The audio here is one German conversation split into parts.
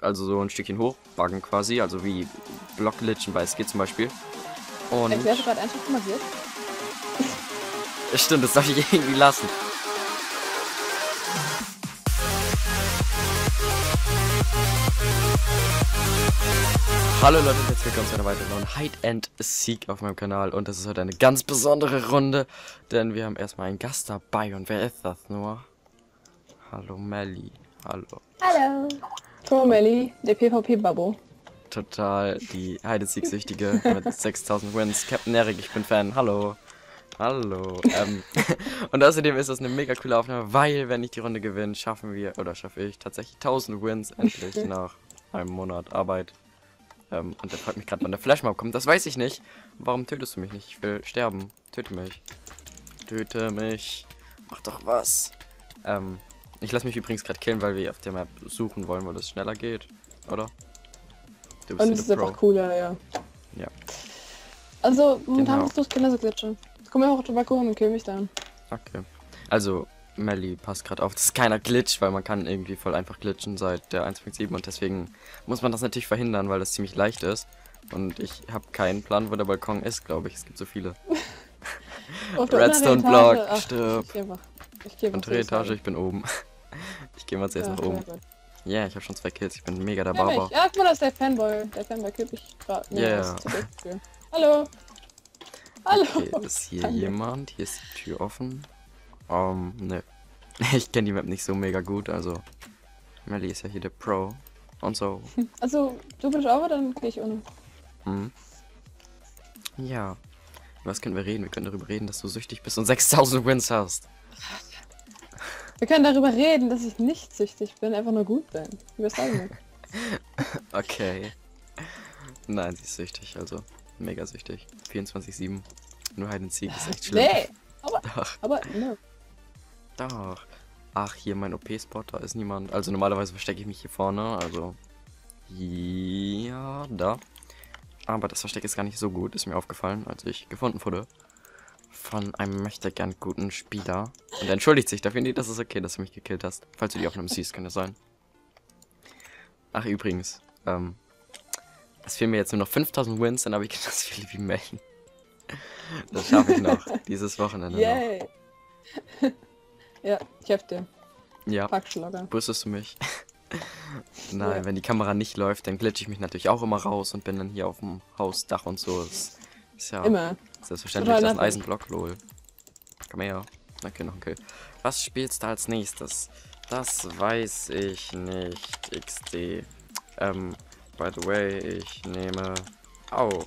also so ein Stückchen hochbuggen quasi, also wie Blockglitchen bei SG zum Beispiel. Und Erklärst du gerade einfach kommentiert? Stimmt, das darf ich irgendwie lassen. Hallo Leute und herzlich willkommen zu einer weiteren Hide and Seek auf meinem Kanal und das ist heute eine ganz besondere Runde, denn wir haben erstmal einen Gast dabei und wer ist das nur? Hallo Melly, hallo. Hallo. Pro Melly, der PvP-Babbo. Total die Hide and Seek Süchtige mit 6000 Wins. Captain Eric, ich bin Fan, hallo. Hallo. Ähm, und außerdem ist das eine mega coole Aufnahme, weil wenn ich die Runde gewinne, schaffen wir, oder schaffe ich tatsächlich 1000 Wins endlich nach einem Monat Arbeit. Ähm, und der fragt mich gerade, wann der Flashmob kommt. Das weiß ich nicht. Warum tötest du mich nicht? Ich will sterben. Töte mich. Töte mich. Mach doch was. Ähm, ich lasse mich übrigens gerade killen, weil wir auf der Map suchen wollen, weil es schneller geht. Oder? Du Und hier es ist der einfach cooler, ja. Ja. Also, momentan Genau. ist los Kinder so glitschen. Komm auf den Balkon und kill mich dann. Okay. Also, Melly passt gerade auf. Das ist keiner Glitch, weil man kann irgendwie voll einfach glitchen seit der 1.7 und deswegen muss man das natürlich verhindern, weil das ziemlich leicht ist. Und ich habe keinen Plan, wo der Balkon ist, glaube ich. Es gibt so viele. Auf der Redstone Block, stirb. Ich geh einfach. Ich geh einfach Untere so Etage, ich bin oben. Ich gehe mal zuerst Ja, nach oben. Ja, ich habe schon zwei Kills. Ich bin mega der Barber. mich. ja, guck mal, da ist der Fanboy. Der Fanboy kill ich gerade. Nee, Ja, das ja. Hallo. Hallo. Okay, ist hier Hallo. jemand? Hier ist die Tür offen. Ähm, ne. Ich kenne die Map nicht so mega gut, also. Melly ist ja hier der Pro. Und so. Also, du bist over, dann geh ich ohne. Hm. Ja. Über Was können wir reden? Wir können darüber reden, dass du süchtig bist und 6000 Wins hast. Wir können darüber reden, dass ich nicht süchtig bin, einfach nur gut bin. Wie sagen. Okay. Nein, sie ist süchtig, also mega süchtig. 24-7. Nur Hide and Seek ist echt schlimm. Nee, aber, Doch, aber, no. doch. Ach, hier mein OP-Spot, da ist niemand. Also normalerweise verstecke ich mich hier vorne, also. Ja, da. Aber das Versteck ist gar nicht so gut, ist mir aufgefallen, als ich gefunden wurde. Von einem möchte gern guten Spieler. Und er entschuldigt sich dafür. Nee, das ist okay, dass du mich gekillt hast. Falls du die Aufnahme siehst, kann das sein. Ach, übrigens. Ähm, es fehlen mir jetzt nur noch 5000 Wins, dann habe ich das viele wie Melly. Das schaffe ich noch. dieses Wochenende noch. Yay. ja, ich helfe dir. Ja, brüstest du mich? Nein, Ja. wenn die Kamera nicht läuft, dann glitche ich mich natürlich auch immer raus und bin dann hier auf dem Hausdach und so. Das ist ja Immer. Selbstverständlich. Das ist ein. Eisenblock, lol. Komm her. Okay, noch ein Kill. Was spielst du als nächstes? Das weiß ich nicht. XD. Ähm, by the way, ich nehme auf.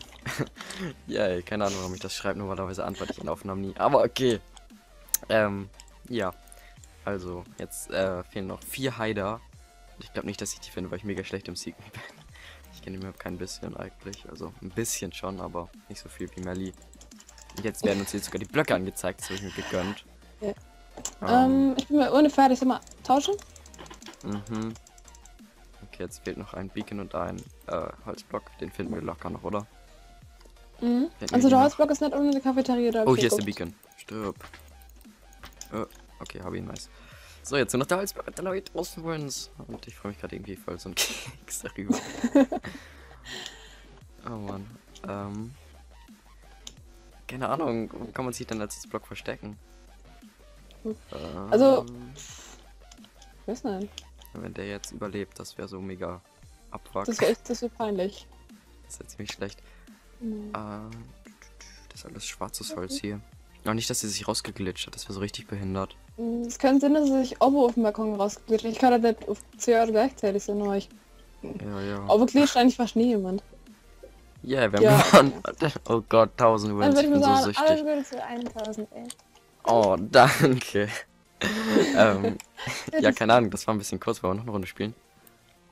Yay, keine Ahnung, warum ich das schreibe. Normalerweise antworte ich in Aufnahmen nie. Aber okay. Ähm, ja. Also, jetzt äh, fehlen noch vier Heider. Ich glaube nicht, dass ich die finde, weil ich mega schlecht im Sieg bin. Ich kenne die Map kein bisschen eigentlich. Also ein bisschen schon, aber nicht so viel wie Melly. Und jetzt werden uns hier sogar die Blöcke angezeigt, das habe ich mir gegönnt. Ja. Ähm, Ähm, ich bin mal ohne fertig. Soll mal tauschen? mhm. Okay, jetzt fehlt noch ein Beacon und ein äh, Holzblock. Den finden wir locker noch, oder? Mhm. Wir Also der noch? Holzblock ist nicht ohne die Cafeteria da. Oh, hier ist der. Beacon. Stirb. Äh, okay, habe ihn, nice. So, jetzt nur noch der Holzblock mit der Leute draußen Wins. Und ich freue mich gerade irgendwie voll so ein Keks darüber. oh Mann. Ähm. Keine Ahnung, wo kann man sich denn als Block verstecken? Ähm, Also- Ich weiß nicht. Wenn der jetzt überlebt, das wäre so mega abwrack. Das wäre echt, das wäre peinlich. Das ist jetzt ziemlich schlecht. Mhm. Ähm, das ist alles schwarzes Holz hier. Noch nicht, dass sie sich rausgeglitscht hat, das wäre so richtig behindert. Es könnte sein, dass sich Obo auf dem Balkon rausglitscht. Ich kann halt nicht auf zwei Orte gleichzeitig sein, aber ich... Ja, ja. Obo glitscht eigentlich fast nie jemand. Ja, wir Ja. haben gewonnen. Oh Gott, 1000 Dann Wins. Ich bin so sagen, alles süchtig. Gute zu 1000, ey. Oh, danke. ähm, ja, keine Ahnung, das war ein bisschen kurz, weil wir noch eine Runde spielen.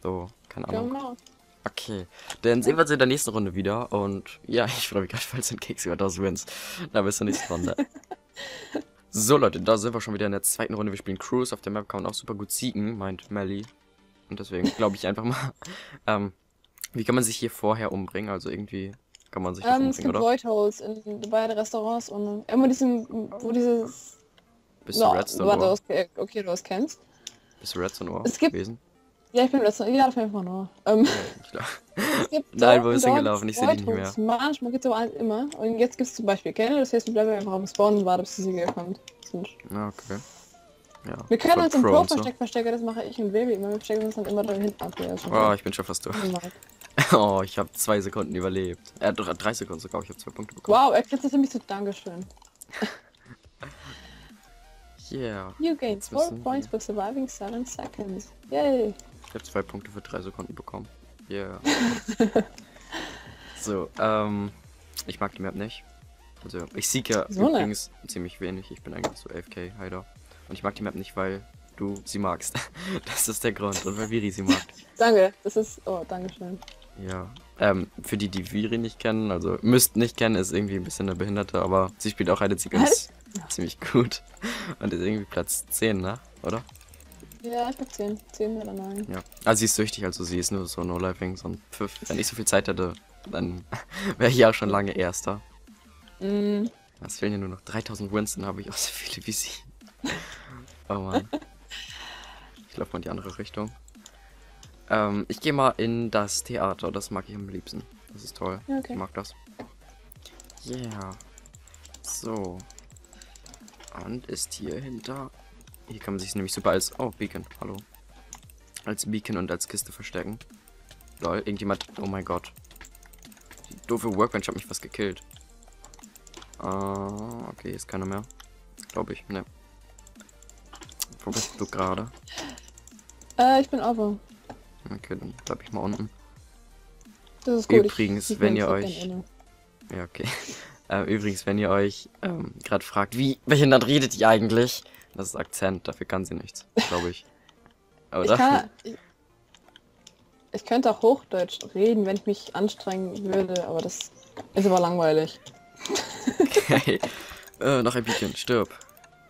So, keine Ahnung. Genau. Okay, dann sehen wir uns in der nächsten Runde wieder. Und ja, ich freue mich gerade voll zum Keks über 1000 Wins. Na, bis zur nächsten Runde. so, Leute, da sind wir schon wieder in der zweiten Runde. Wir spielen Cruise. Auf der Map kann man auch super gut siegen, meint Melly. Und deswegen glaube ich einfach mal. ähm, wie kann man sich hier vorher umbringen? Also irgendwie kann man sich Ähm, es umbringen, gibt oder? Void Holes in beiden Restaurants und immer diesen, wo dieses... Bist du Ja, Redstone warte, Ohr? okay, du das kennst. Bist du Redstone Ohr Es gibt- gewesen? Ja, ich bin das. Ja, auf jeden Fall nur. Ähm, Ja, es gibt Nein, wo bist du hingelaufen? Ich seh dich nicht mehr. Manchmal gibt es aber immer. Und jetzt gibt es zum Beispiel keine. Das heißt, wir bleiben einfach am Spawn und warten, bis die Sieger kommt. Ja, okay. Ja, Wir können uns im Pro und so. Pro-Versteck verstecken, das mache ich und Baby immer. Wir verstecken uns dann immer da hinten ab. Oh, ich bin schon fast durch. Oh, ich habe zwei Sekunden überlebt. Äh, dr- drei Sekunden sogar. Ich habe zwei Punkte bekommen. Wow, er kriegt das nämlich so Dankeschön. Yeah. You gained Jetzt 4 müssen points for surviving 7 seconds. Yay. Ich habe zwei Punkte für drei Sekunden bekommen. Yeah. so, ähm, ich mag die Map nicht. Also, ich sieg ja So, ne? übrigens ziemlich wenig. Ich bin eigentlich so AFK Hider. Und ich mag die Map nicht, weil du sie magst. das ist der Grund. Und weil Viri sie mag. Danke, das ist. Oh, Dankeschön. Ja. Ähm, für die, die Viri nicht kennen, also müsst nicht kennen, ist irgendwie ein bisschen eine Behinderte, aber sie spielt auch eine und ist ziemlich gut. Und ist irgendwie Platz 10, ne? Oder? Ja, ich hab 10. 10 oder 9. Ja. Also sie ist süchtig, also sie ist nur so No-Lifing, so ein Pfiff. Wenn ich so viel Zeit hätte, dann wäre ich auch schon lange Erster. Mm, Es fehlen ja nur noch 3000 Wins, dann habe ich auch so viele wie sie. Oh Mann. Ich laufe mal in die andere Richtung. Ähm, ich gehe mal in das Theater, das mag ich am liebsten. Das ist toll. Okay. Ich mag das. Yeah. So. Und ist hier hinter. Hier kann man sich nämlich super als. Oh, Beacon. Hallo. Als Beacon und als Kiste verstecken. Lol, irgendjemand. Oh mein Gott. Die doofe Workbench hat mich fast gekillt. Ah, okay, ist keiner mehr. Glaube ich, ne. Wo bist du gerade? äh, ich bin over. Okay, dann bleib ich mal unten. Das ist gut. Übrigens, ich, wenn ich ihr euch-. Ja, okay. äh, übrigens, wenn ihr euch ähm, gerade fragt, wie behindert redet die eigentlich? Das ist Akzent, dafür kann sie nichts, glaube ich. Ich, Oder? kann, ich, ich könnte auch Hochdeutsch reden, wenn ich mich anstrengen würde, aber das ist aber langweilig. okay. Äh, noch ein Beacon, stirb.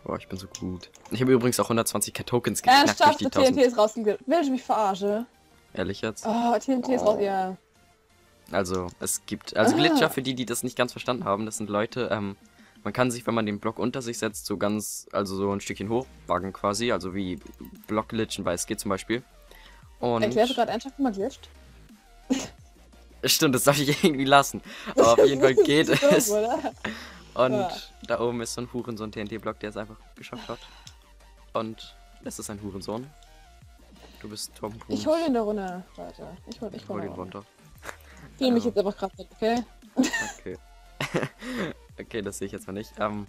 Boah, ich bin so gut. Ich habe übrigens auch 120 Tokens geknackt durch Ernsthaft, die der TNT 1000. ist rausgegangen. Will ich mich verarschen? Ehrlich jetzt? Oh, TNT ist raus. Ja. Also, es gibt, also Ah. Glitcher, für die, die das nicht ganz verstanden haben, das sind Leute, ähm, man kann sich, wenn man den Block unter sich setzt, so ganz, also so ein Stückchen hochbuggen quasi, also wie Blockglitchen bei SG zum Beispiel. Und, Erklärst du gerade ernsthaft, wie man glitscht? stimmt, das darf ich irgendwie lassen. Aber auf jeden Fall geht ist es. dumm, oder? Und Ja. da oben ist so ein Hurensohn TNT-Block, der es einfach geschafft hat. Und es ist ein Hurensohn. Du bist Tom Cruise. Ich hol den da runter. Warte. Ich hol, ich Ich hol ihn runter. Ich fühle mich Ja. jetzt einfach gerade nicht, okay? Okay. okay, das sehe ich jetzt mal nicht. Ähm,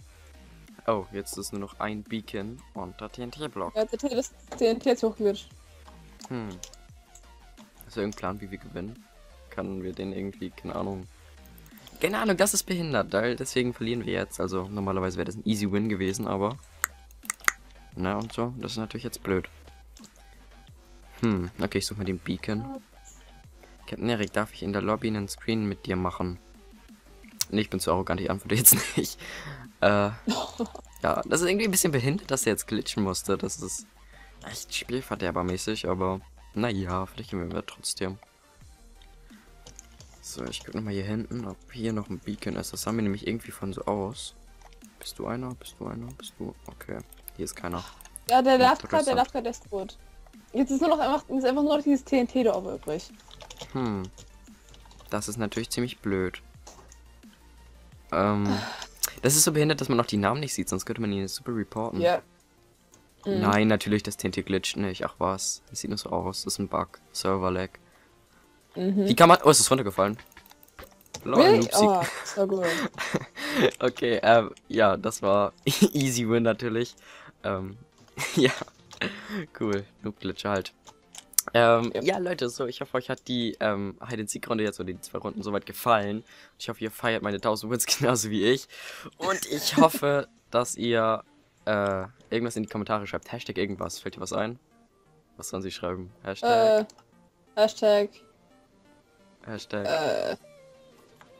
oh, jetzt ist nur noch ein Beacon und der TNT-Block. Ja, der das TNT ist hochgeglitscht. Hm. Hast du irgendeinen Plan, wie wir gewinnen? Können wir den irgendwie, keine Ahnung. Keine Ahnung, das ist behindert, weil deswegen verlieren wir jetzt. Also normalerweise wäre das ein easy win gewesen, aber. Na und so, das ist natürlich jetzt blöd. Hm, okay, ich suche mal den Beacon. Captain Eric, darf ich in der Lobby einen Screen mit dir machen? Nee, ich bin zu arrogant, ich antworte jetzt nicht. Äh, ja, das ist irgendwie ein bisschen behindert, dass er jetzt glitchen musste. Das ist echt spielverderbermäßig, aber naja, vielleicht gewinnen wir trotzdem. So, ich gucke nochmal hier hinten, ob hier noch ein Beacon ist. Das sah mir nämlich irgendwie von so aus. Bist du einer? Bist du einer? Bist du? Okay. Hier ist keiner. Ja, der Ja, Last Card, der. Last Card, der ist tot. Jetzt ist nur noch einfach, ist einfach nur noch dieses TNT da oben übrig. Hm. Das ist natürlich ziemlich blöd. Ähm. Das ist so behindert, dass man auch die Namen nicht sieht, sonst könnte man ihn jetzt super reporten. Ja. Mhm. Nein, natürlich, das TNT glitscht nicht. Ach was. Das sieht nur so aus. Das ist ein Bug. Server-Lag. Mhm. Wie kann man. Oh, es ist runtergefallen. Lol, Really? Oh, so gut. Okay, ähm, ja, das war easy win natürlich. Ähm, ja, cool, Noob Glitcher halt. Ähm, Ja. ja, Leute, so, ich hoffe, euch hat die ähm, Hide and Seek Runde jetzt oder die zwei Runden soweit gefallen. Ich hoffe, ihr feiert meine 1000 Wins genauso wie ich. Und ich hoffe, dass ihr äh, irgendwas in die Kommentare schreibt. Hashtag irgendwas. Fällt dir was ein? Was sollen sie schreiben? Hashtag, Äh, Hashtag, Hashtag, äh, äh,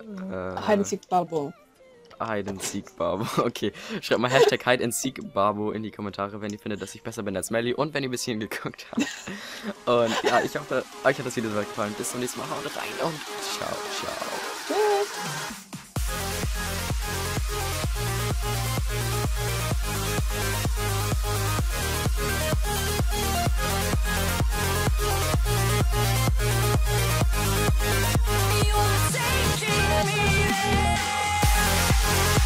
Hide and Seek Bubble. Hide and Seek Barbo. Okay, schreibt mal Hashtag Hide and Seek Barbo in die Kommentare, wenn ihr findet, dass ich besser bin als Melly und wenn ihr bis hierhin geguckt habt. Und ja, ich hoffe, euch hat das Video sehr gefallen. Bis zum nächsten Mal. Haut rein und ciao, ciao. You are taking me there.